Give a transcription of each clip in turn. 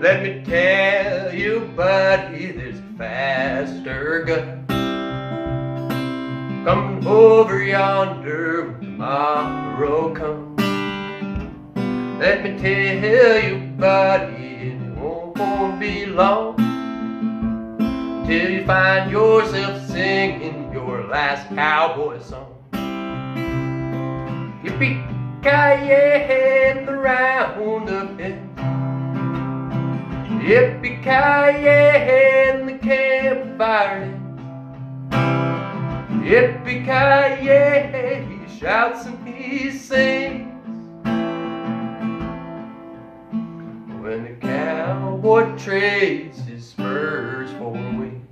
Let me tell you, buddy, there's faster gun coming over yonder tomorrow comes. Let me tell you, buddy, it won't be long till you find yourself singing your last cowboy song. Yippee-ki-yay, the roundup ends. Yippee-ki-yay, in the campfire. Yippee-ki-yay, he shouts and he sings. When the cowboy trades his spurs for wings.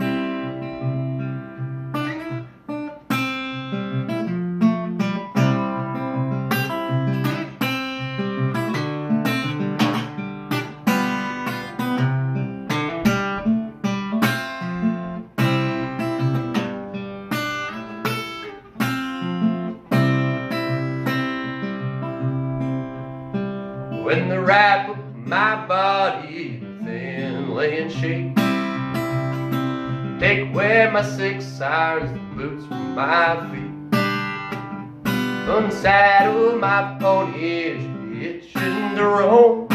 When the wrap of my body thin laying shape. Take away my six hours of boots from my feet. Unsaddle my pony itching to roam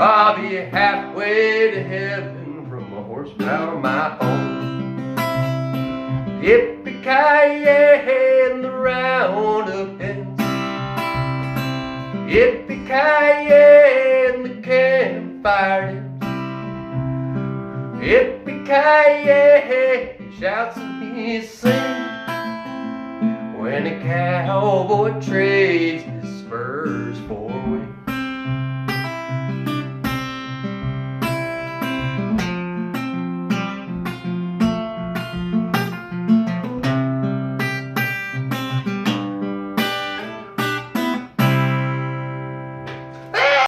I'll be halfway to heaven from a horsepower of my own Yippee-ki-yay, Yippee-ki-yay, and the campfire Yippee-ki-yay, shouts and he sings When a cowboy trades his spurs for wings